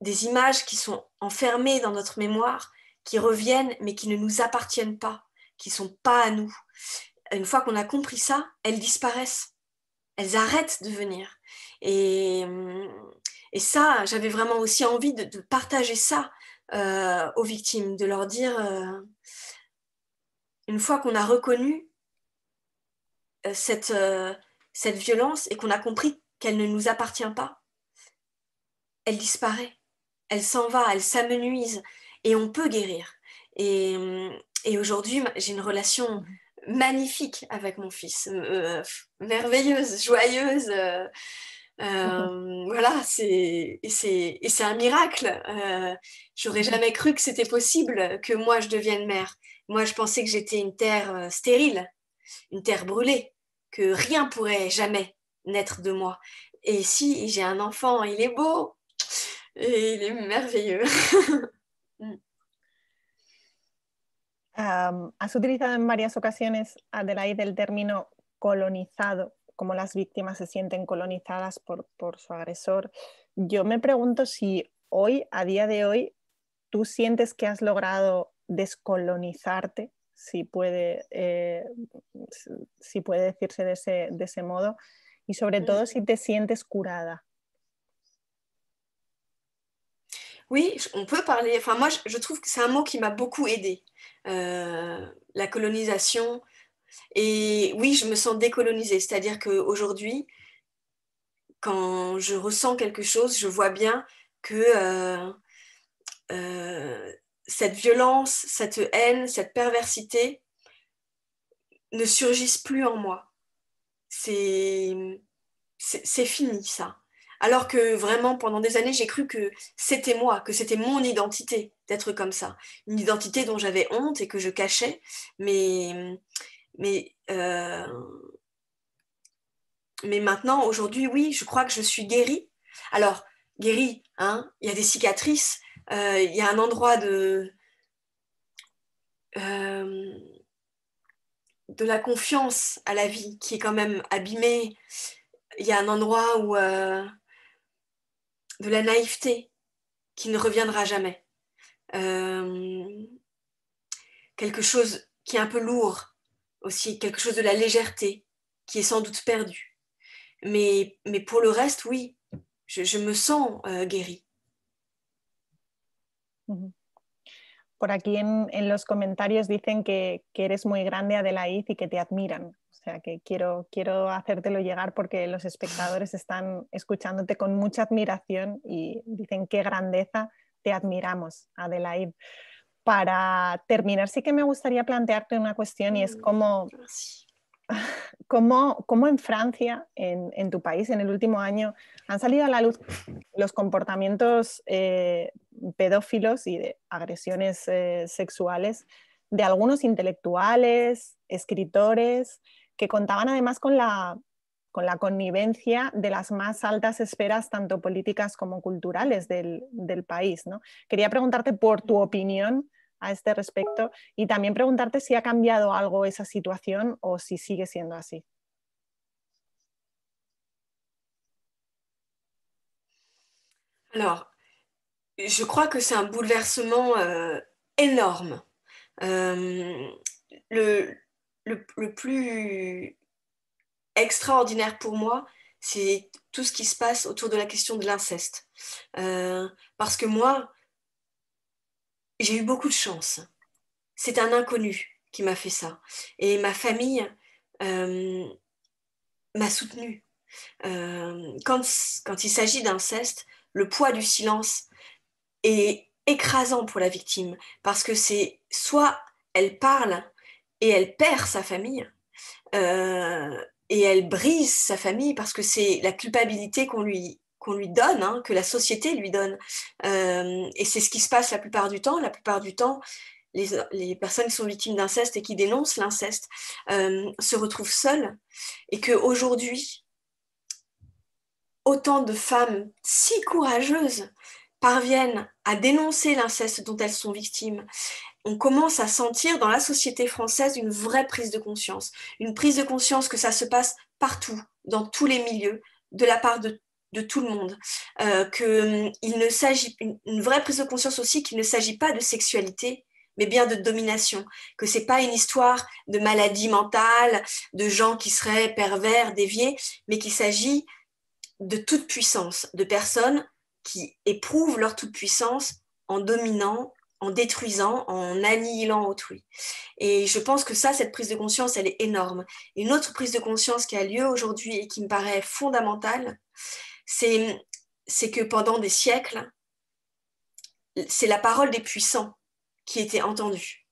des images qui sont enfermées dans notre mémoire, qui reviennent, mais qui ne nous appartiennent pas, qui sont pas à nous. Une fois qu'on a compris ça, elles disparaissent. Elles arrêtent de venir. Et, hum, et ça, j'avais vraiment aussi envie de, partager ça euh, aux victimes, de leur dire, euh, une fois qu'on a reconnu euh, cette, violence et qu'on a compris qu'elle ne nous appartient pas, elle disparaît, elle s'en va, elle s'amenuise et on peut guérir. Et, et aujourd'hui, j'ai une relation magnifique avec mon fils, merveilleuse, joyeuse. Euh, (laughs) voilà, c'est et c'est un miracle. Euh, J'aurais jamais cru que c'était possible que moi je devienne mère. Moi, je pensais que j'étais une terre euh, stérile, une terre brûlée, que rien pourrait jamais naître de moi. Et si j'ai un enfant, il est beau et il est merveilleux. (laughs) um, has utilizado en varias ocasiones, Adelaide, el término colonizado cómo las víctimas se sienten colonizadas por, su agresor. Yo me pregunto si hoy, a día de hoy, tú sientes que has logrado descolonizarte, si puede, eh, si puede decirse de ese, modo, y sobre todo si te sientes curada. Oui, on peut parler. Enfin, moi, je trouve que c'est un mot qui m'a beaucoup aidé. Euh, la colonisation, Et oui, je me sens décolonisée, c'est-à-dire qu'aujourd'hui, quand je ressens quelque chose, je vois bien que euh, euh, cette violence, cette haine, cette perversité ne surgissent plus en moi. C'est fini ça. Alors que vraiment, pendant des années, j'ai cru que c'était moi, que c'était mon identité d'être comme ça. Une identité dont j'avais honte et que je cachais. Mais mais, euh, maintenant, aujourd'hui, oui, je crois que je suis guérie. Alors, guérie, hein, il y a des cicatrices, euh, il y a un endroit de, euh, de la confiance à la vie qui est quand même abîmé. Il y a un endroit où de la naïveté qui ne reviendra jamais. quelque chose qui est un peu lourd, aussi quelque chose de la légèreté qui est sans doute perdu. Mais, mais pour le reste, oui, je, me sens euh, guérie. Por aquí en, en, los comentarios dicen que, que, eres muy grande, Adelaide, y que te admiran. O sea que quiero, quiero hacértelo llegar porque los espectadores están escuchándote con mucha admiración y dicen qué grandeza, te admiramos, Adelaide para terminar, sí que me gustaría plantearte una cuestión y es mm, cómo, cómo, en Francia, en, tu país, en el último año, han salido a la luz los comportamientos eh, pedófilos y de agresiones eh, sexuales de algunos intelectuales, escritores, que contaban además con la, con la connivencia de las más altas esferas, tanto políticas como culturales del, del país. ¿no? Quería preguntarte por tu opinión a este respecto y también preguntarte si ha cambiado algo esa situación o si sigue siendo así. Alors, je crois que c'est un bouleversement euh, énorme. Euh, le, le, le, plus extraordinaire pour moi, c'est tout ce qui se passe autour de la question de l'inceste. Euh, parce que moi, j'ai eu beaucoup de chance. C'est un inconnu qui m'a fait ça. Et ma famille euh, m'a soutenue. Euh, quand, il s'agit d'inceste, le poids du silence est écrasant pour la victime parce que c'est soit elle parle et elle perd sa famille euh, et elle brise sa famille parce que c'est la culpabilité qu'on lui qu'on lui donne, hein, que la société lui donne. Euh, et c'est ce qui se passe la plupart du temps. La plupart du temps, les, personnes qui sont victimes d'inceste et qui dénoncent l'inceste euh, se retrouvent seules. Et qu'aujourd'hui, autant de femmes si courageuses parviennent à dénoncer l'inceste dont elles sont victimes. on commence à sentir dans la société française une vraie prise de conscience, une prise de conscience que ça se passe partout, dans tous les milieux, de la part de, tout le monde, euh, que hum, il ne s'agit une, une vraie prise de conscience aussi qu'il ne s'agit pas de sexualité, mais bien de domination, que c'est pas une histoire de maladie mentale, de gens qui seraient pervers, déviés, mais qu'il s'agit de toute puissance, de personnes qui éprouvent leur toute puissance en dominant, en détruisant, en annihilant autrui. Et je pense que ça, cette prise de conscience, elle est énorme. Une autre prise de conscience qui a lieu aujourd'hui et qui me paraît fondamentale, c'est, que pendant des siècles, c'est la parole des puissants qui était entendue.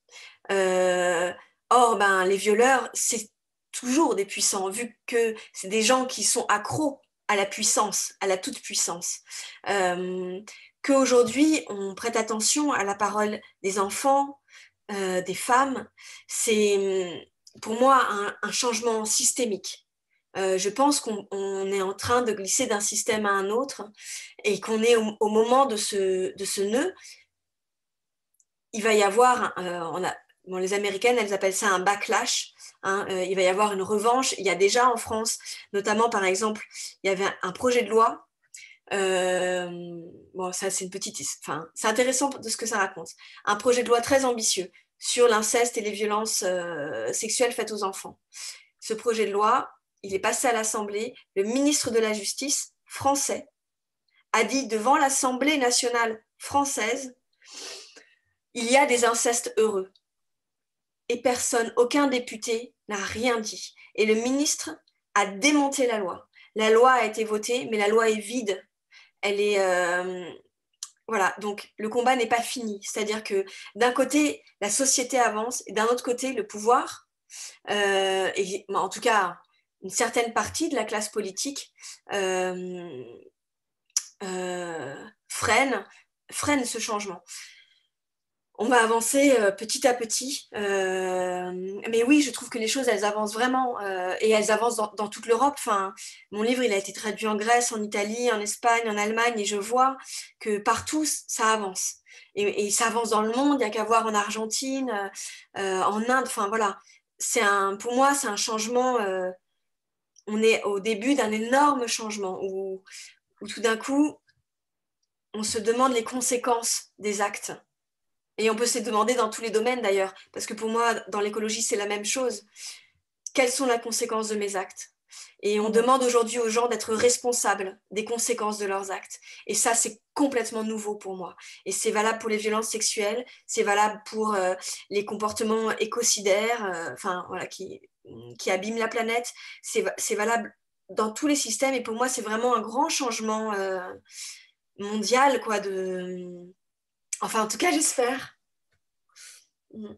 Euh, or, ben, les violeurs, c'est toujours des puissants, vu que c'est des gens qui sont accros à la puissance, à la toute-puissance. Euh, qu'aujourd'hui on prête attention à la parole des enfants, euh, des femmes, c'est pour moi un, changement systémique. Euh, je pense qu'on est en train de glisser d'un système à un autre et qu'on est au, moment de ce, de ce nœud. Il va y avoir, euh, les Américaines, elles appellent ça un backlash. Hein, il va y avoir une revanche. Il y a déjà en France, notamment par exemple, il y avait un projet de loi euh, bon, ça, c'est une petite. Enfin, c'est intéressant de ce que ça raconte. Un projet de loi très ambitieux sur l'inceste et les violences euh, sexuelles faites aux enfants. Ce projet de loi, il est passé à l'Assemblée. Le ministre de la Justice français a dit devant l'Assemblée nationale française il y a des incestes heureux. Et personne, aucun député n'a rien dit. Et le ministre a démonté la loi. La loi a été votée, mais la loi est vide elle est euh, voilà, donc le combat n'est pas fini. C'est-à-dire que d'un côté, la société avance et d'un autre côté, le pouvoir, euh, en tout cas une certaine partie de la classe politique, euh, freine, freine ce changement on va avancer euh, petit à petit. Euh, mais oui, je trouve que les choses, elles avancent vraiment euh, et elles avancent dans, toute l'Europe. Enfin, mon livre, il a été traduit en Grèce, en Italie, en Espagne, en Allemagne et je vois que partout, ça avance. Et, ça avance dans le monde, il n'y a qu'à voir en Argentine, en Inde. Enfin, voilà. C'est un, pour moi, c'est un changement. On est au début d'un énorme changement où tout d'un coup, on se demande les conséquences des actes. Et on peut se demander dans tous les domaines d'ailleurs, parce que pour moi, dans l'écologie, c'est la même chose. Quelles sont les conséquences de mes actes? Et on demande aujourd'hui aux gens d'être responsables des conséquences de leurs actes. Et ça, c'est complètement nouveau pour moi. Et c'est valable pour les violences sexuelles, c'est valable pour euh, les comportements écocidaires, euh, enfin voilà, qui, qui abîment la planète. C'est valable dans tous les systèmes. Et pour moi, c'est vraiment un grand changement euh, mondial, quoi, de Enfin, en tout cas, j'espère. Mm.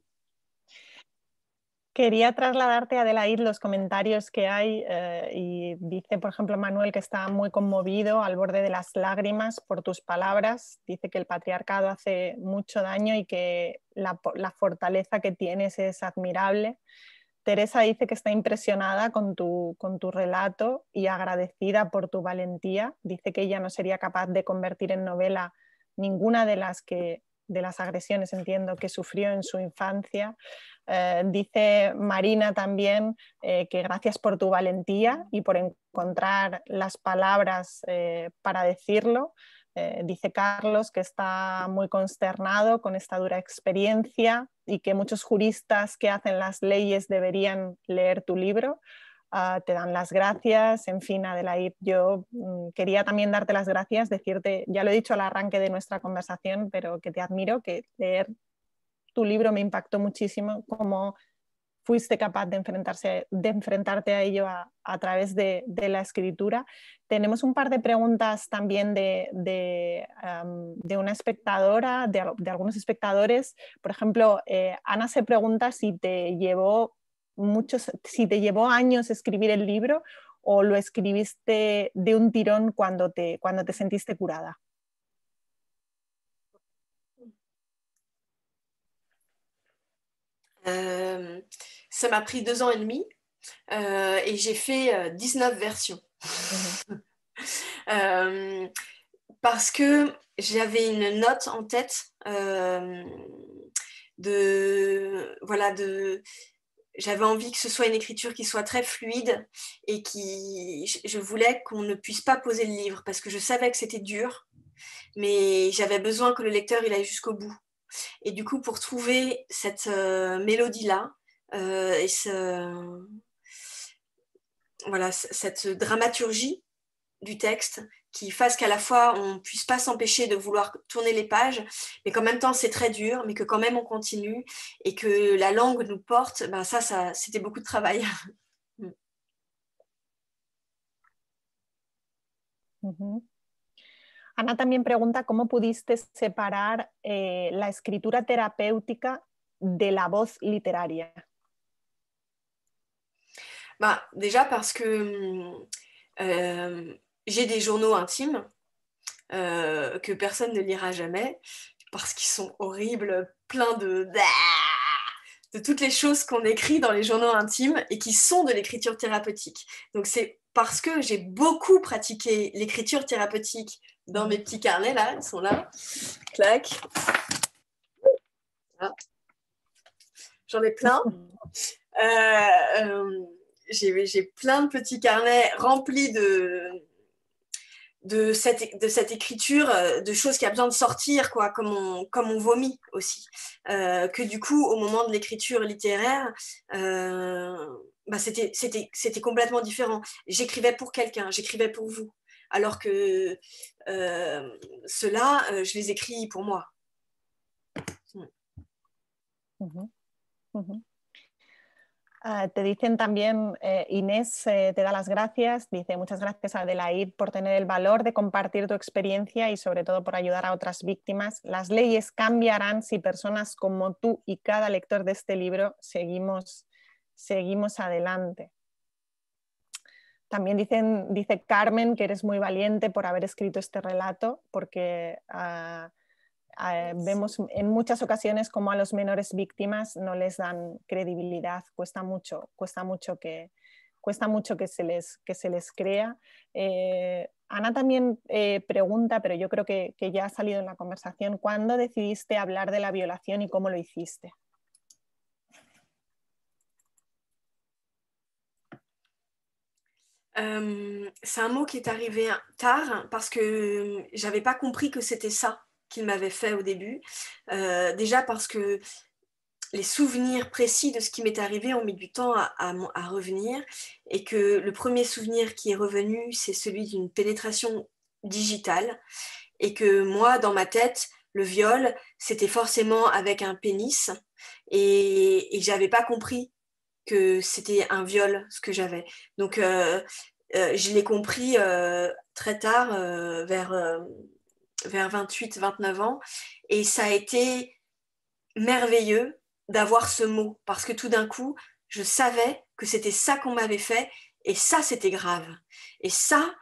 Quería trasladarte, Adelaide, los comentarios que hay eh, y dice, por ejemplo, Manuel que está muy conmovido, al borde de las lágrimas por tus palabras. Dice que el patriarcado hace mucho daño y que la, fortaleza que tienes es admirable. Teresa dice que está impresionada con tu, con tu relato y agradecida por tu valentía. Dice que ella no sería capaz de convertir en novela ninguna de las que de las agresiones entiendo que sufrió en su infancia. Eh, dice Marina también eh, que gracias por tu valentía y por encontrar las palabras eh, para decirlo. Dice Carlos que está muy consternado con esta dura experiencia y que muchos juristas que hacen las leyes deberían leer tu libro. Ah, te dan las gracias, en fin, Adelaide, yo mm, quería también darte las gracias, decirte, ya lo he dicho al arranque de nuestra conversación, pero que te admiro, que leer tu libro me impactó muchísimo, cómo fuiste capaz de, enfrentarse, de enfrentarte a ello a, través de, la escritura. Tenemos un par de preguntas también de, una espectadora, de, algunos espectadores. Por ejemplo, eh, Ana se pregunta si te llevó muchos, si te llevó años escribir el libro o lo escribiste de un tirón cuando te, cuando te sentiste curada. Euh, ça m'a pris deux ans et demi euh, et j'ai fait 19 euh, versions. Mhm. (laughs) parce que j'avais une note en tête de voilà de j'avais envie que ce soit une écriture qui soit très fluide et qui je voulais qu'on ne puisse pas poser le livre parce que je savais que c'était dur mais j'avais besoin que le lecteur il aille jusqu'au bout et du coup pour trouver cette euh, mélodie là euh, et ce, voilà cette dramaturgie du texte qui fasse qu'à la fois on puisse pas s'empêcher de vouloir tourner les pages, mais qu'en même temps c'est très dur, mais que quand même on continue et que la langue nous porte, ben ça, ça c'était beaucoup de travail. (laughs) Ana también pregunta cómo pudiste separar eh, la escritura terapéutica de la voz literaria? Bah, déjà parce que euh, j'ai des journaux intimes euh, que personne ne lira jamais parce qu'ils sont horribles, pleins de de toutes les choses qu'on écrit dans les journaux intimes et qui sont de l'écriture thérapeutique. Donc c'est parce que j'ai beaucoup pratiqué l'écriture thérapeutique dans mes petits carnets là, ils sont là, clac. J'en ai plein. Euh, j'ai plein de petits carnets remplis de, de cette, de cette écriture, euh, de choses qui a besoin de sortir, quoi, comme on, comme on vomit aussi. Euh, que du coup, au moment de l'écriture littéraire, euh, bah, c'était complètement différent. J'écrivais pour quelqu'un, j'écrivais pour vous. Alors que euh, ceux-là, je les écris pour moi. Mmh. Mmh. Ah, te dicen también, eh, Inés eh, te da las gracias, dice muchas gracias a Adelaide por tener el valor de compartir tu experiencia y sobre todo por ayudar a otras víctimas. Las leyes cambiarán si personas como tú y cada lector de este libro seguimos, seguimos adelante. También dicen, dice Carmen que eres muy valiente por haber escrito este relato porque... Ah, eh, vemos en muchas ocasiones como a los menores víctimas no les dan credibilidad, cuesta mucho, cuesta mucho que, cuesta mucho que se les, que se les crea. Eh, Ana también eh, pregunta, pero yo creo que, ya ha salido en la conversación, ¿cuándo decidiste hablar de la violación y cómo lo hiciste? Euh, c'est un mot qui est arrivé tard parce que j'avais pas compris que c'était ça. Qu'il m'avait fait au début. Euh, déjà parce que les souvenirs précis de ce qui m'est arrivé ont mis du temps à, revenir et que le premier souvenir qui est revenu, c'est celui d'une pénétration digitale et que moi, dans ma tête, le viol, c'était forcément avec un pénis et, et j'avais pas compris que c'était un viol ce que j'avais. Donc, euh, euh, je l'ai compris très tard, vers vers 28, 29 ans. Et ça a été merveilleux d'avoir ce mot parce que tout d'un coup, je savais que c'était ça qu'on m'avait fait et ça, c'était grave. Et ça,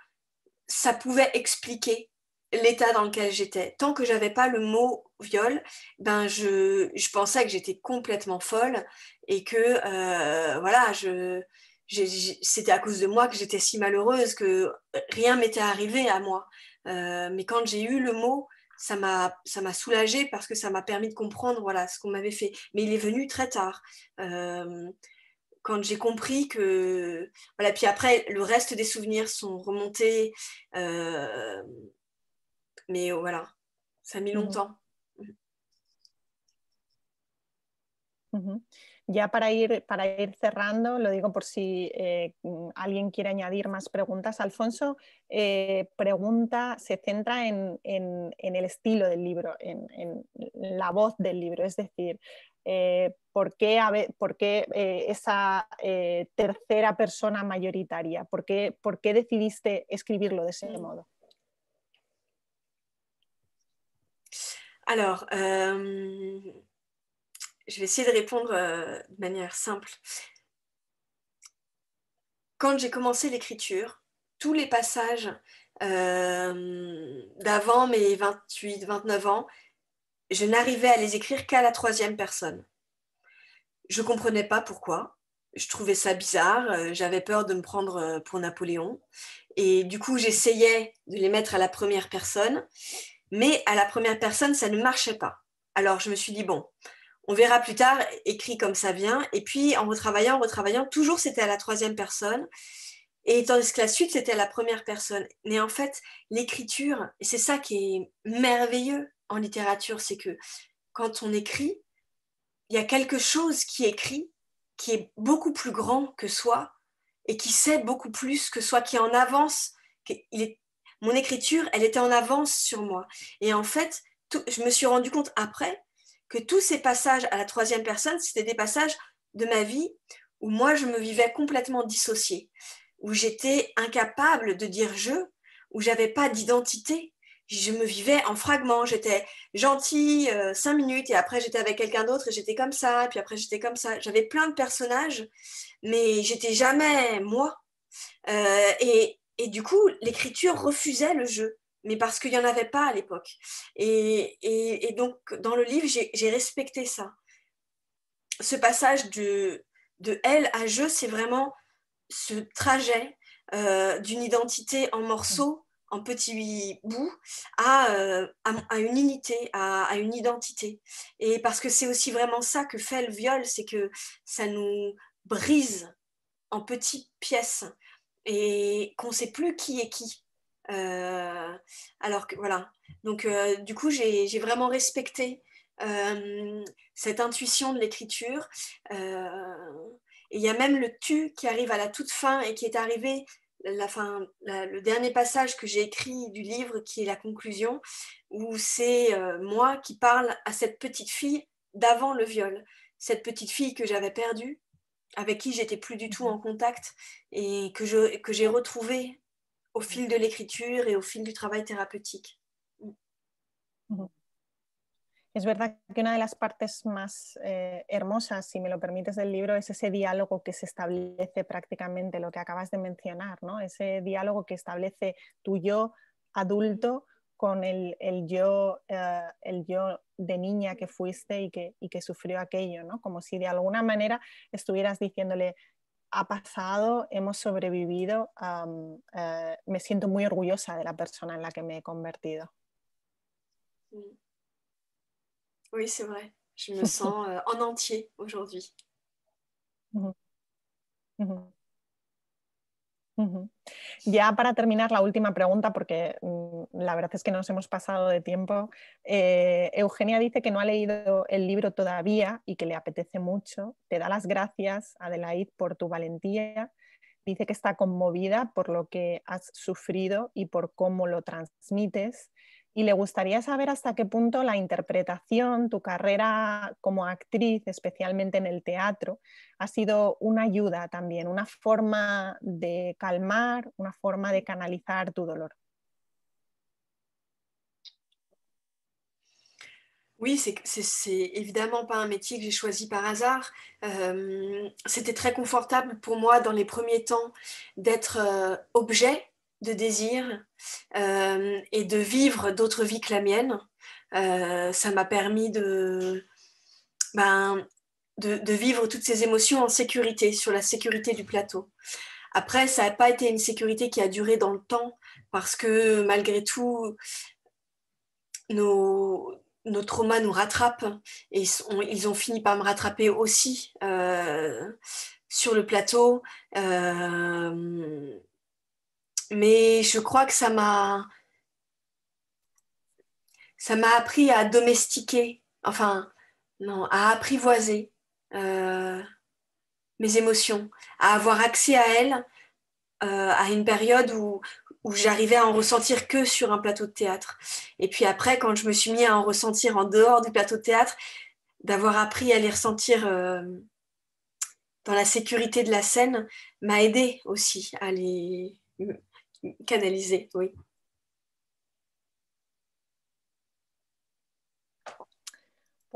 ça pouvait expliquer l'état dans lequel j'étais. Tant que j'avais pas le mot viol, ben je, je pensais que j'étais complètement folle et que euh, voilà, je, c'était à cause de moi que j'étais si malheureuse que rien m'était arrivé à moi. Euh, mais quand j'ai eu le mot, ça m'a ça m'a soulagée parce que ça m'a permis de comprendre voilà ce qu'on m'avait fait. Mais il est venu très tard. Euh, quand j'ai compris que voilà puis après le reste des souvenirs sont remontés euh, mais voilà ça a mis mmh longtemps mmh Ya para ir, para ir cerrando, lo digo por si eh, alguien quiere añadir más preguntas. Alfonso eh, pregunta, se centra en, el estilo del libro, en, la voz del libro, es decir, eh, ¿por qué, por qué esa tercera persona mayoritaria? ¿Por qué, ¿Por qué, decidiste escribirlo de ese modo? Alors, je vais essayer de répondre euh, de manière simple. Quand j'ai commencé l'écriture, tous les passages euh, d'avant mes 28, 29 ans, je n'arrivais à les écrire qu'à la troisième personne. Je ne comprenais pas pourquoi. Je trouvais ça bizarre. Euh, j'avais peur de me prendre pour Napoléon. Et du coup, j'essayais de les mettre à la première personne. Mais à la première personne, ça ne marchait pas. Alors, je me suis dit, bon, on verra plus tard, écrit comme ça vient. Et puis en retravaillant, en retravaillant, toujours c'était à la troisième personne. Et tandis que la suite, c'était à la première personne. Mais en fait, l'écriture, c'est ça qui est merveilleux en littérature, c'est que quand on écrit, il y a quelque chose qui écrit, qui est beaucoup plus grand que soi, et qui sait beaucoup plus que soi, qui est en avance. Mon écriture, elle était en avance sur moi. Et en fait, je me suis rendu compte après que tous ces passages à la troisième personne, c'était des passages de ma vie où moi, je me vivais complètement dissociée, où j'étais incapable de dire je, où j'avais pas d'identité. Je me vivais en fragments, j'étais gentille euh, cinq minutes et après j'étais avec quelqu'un d'autre et j'étais comme ça, et puis après j'étais comme ça. J'avais plein de personnages, mais j'étais jamais moi. Euh, et, et du coup, l'écriture refusait le jeu mais parce qu'il n'y en avait pas à l'époque. Et, donc, dans le livre, j'ai respecté ça. Ce passage de, de elle à je, c'est vraiment ce trajet euh, d'une identité en morceaux, en petits bouts, à, euh, à, une unité, à, à, une identité. Et parce que c'est aussi vraiment ça que fait le viol, c'est que ça nous brise en petites pièces et qu'on ne sait plus qui est qui. Euh, alors que voilà. Donc, euh, du coup, j'ai vraiment respecté euh, cette intuition de l'écriture. et il y a même le tu qui arrive à la toute fin et qui est arrivé la fin, le dernier passage que j'ai écrit du livre, qui est la conclusion, où c'est moi qui parle à cette petite fille d'avant le viol, cette petite fille que j'avais perdue, avec qui j'étais plus du tout mmh en contact et que j'ai que retrouvée au fil de l'écriture et au fil du travail. Es verdad que una de las partes más eh, hermosas, si me lo permites, del libro es ese diálogo que se establece prácticamente, lo que acabas de mencionar, ¿no? ese diálogo que establece tu yo adulto con el, el yo, eh, el yo de niña que fuiste y que, y que sufrió aquello, ¿no? como si de alguna manera estuvieras diciéndole, ha pasado, hemos sobrevivido, eh, me siento muy orgullosa de la persona en la que me he convertido. Oui, c'est vrai. Je me (laughs) sens euh, en entier aujourd'hui. Ya para terminar, la última pregunta, porque mm, la verdad es que nos hemos pasado de tiempo. Eh, Eugenia dice que no ha leído el libro todavía y que le apetece mucho. Te da las gracias, Adelaide, por tu valentía. Dice que está conmovida por lo que has sufrido y por cómo lo transmites y le gustaría saber hasta qué punto la interpretación, tu carrera como actriz, especialmente en el teatro, ha sido una ayuda también, una forma de calmar, una forma de canalizar tu dolor. Oui, c'est évidemment pas un métier que j'ai choisi par hasard. Euh, C'était très confortable pour moi dans les premiers temps d'être euh, objet de désir euh, et de vivre d'autres vies que la mienne. Euh, ça m'a permis de, ben, de, vivre toutes ces émotions en sécurité, sur la sécurité du plateau. Après, ça n'a pas été une sécurité qui a duré dans le temps, parce que malgré tout, nos, nos traumas nous rattrapent et ils ont fini par me rattraper aussi euh, sur le plateau. Mais je crois que ça m'a ça m'a appris à domestiquer, enfin non, à apprivoiser euh, mes émotions, à avoir accès à elles euh, à une période où, où j'arrivais à en ressentir que sur un plateau de théâtre. Et puis après, quand je me suis mis à en ressentir en dehors du plateau de théâtre, d'avoir appris à les ressentir euh, dans la sécurité de la scène m'a aidé aussi à les canaliser, oui.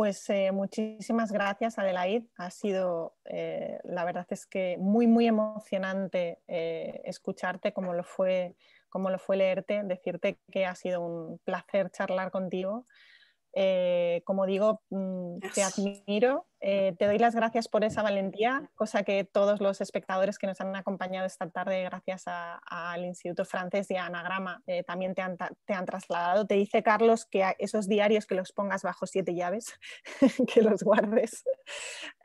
Pues eh, muchísimas gracias, Adelaide. Ha sido, eh, la verdad es que muy, muy emocionante eh, escucharte como lo, fue, como lo fue leerte, decirte que ha sido un placer charlar contigo. Eh, como digo, mm, te admiro, eh, te doy las gracias por esa valentía, cosa que todos los espectadores que nos han acompañado esta tarde gracias al Instituto Francés y a Anagrama eh, también te han, te han, trasladado. Te dice Carlos que esos diarios que los pongas bajo siete llaves, (laughs) que los guardes.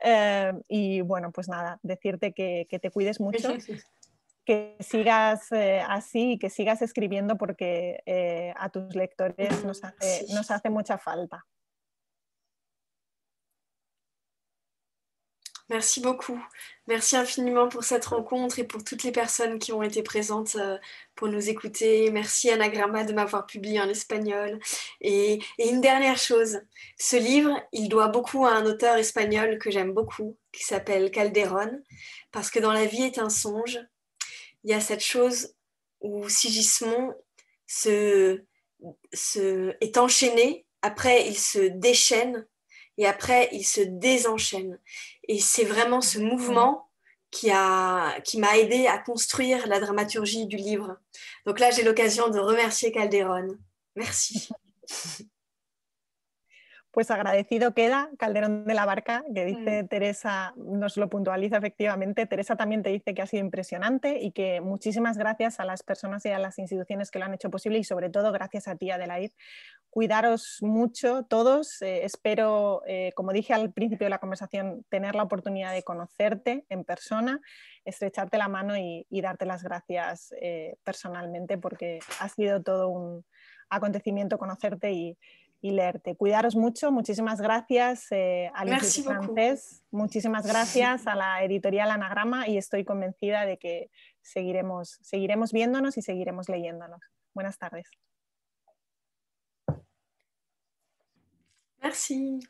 (laughs) y bueno, pues nada, decirte que, que te cuides mucho que sigas eh, así, que sigas escribiendo porque eh, a tus lectores nos hace, nos hace mucha falta. Merci beaucoup. Merci infiniment pour cette rencontre et pour toutes les personnes qui ont été présentes euh, pour nous écouter. Merci Anagrama de m'avoir publié en espagnol. Et, et, une dernière chose, ce livre, il doit beaucoup à un auteur espagnol que j'aime beaucoup, qui s'appelle Calderon, parce que dans la vie est un songe, il y a cette chose où Sigismond se, se, est enchaîné, après il se déchaîne et après il se désenchaîne. Et c'est vraiment ce mouvement qui m'a qui aidé à construire la dramaturgie du livre. Donc là, j'ai l'occasion de remercier Calderon. Merci. (laughs) Pues agradecido queda Calderón de la Barca, que dice mm. Teresa, nos lo puntualiza efectivamente. Teresa también te dice que ha sido impresionante y que muchísimas gracias a las personas y a las instituciones que lo han hecho posible y sobre todo gracias a ti, Adelaide. Cuidaros mucho todos. Eh, espero, eh, como dije al principio de la conversación, tener la oportunidad de conocerte en persona, estrecharte la mano y, darte las gracias eh, personalmente porque ha sido todo un acontecimiento conocerte y y leerte. Cuidaros mucho, muchísimas gracias eh, al Francés, muchísimas gracias a la editorial Anagrama y estoy convencida de que seguiremos, seguiremos viéndonos y seguiremos leyéndonos. Buenas tardes. Merci.